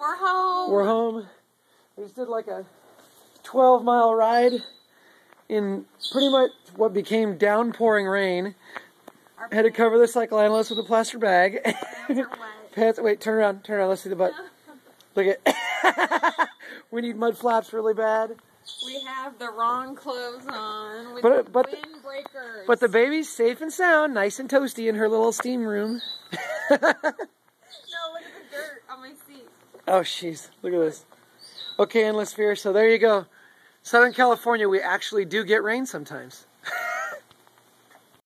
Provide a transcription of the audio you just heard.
We're home. We're home. We just did like a 12 mile ride in pretty much what became downpouring rain. Our Had to cover the cycle analyst with a plastic bag. pants are wet. Pants. Wait, turn around. Turn around. Let's see the butt. Look at. we need mud flaps really bad. We have the wrong clothes on with But- but- windbreakers. But the baby's safe and sound, nice and toasty in her little steam room. no, look at the dirt my seat. Oh, jeez. Look at this. Okay, endless fear. So there you go. Southern California, we actually do get rain sometimes.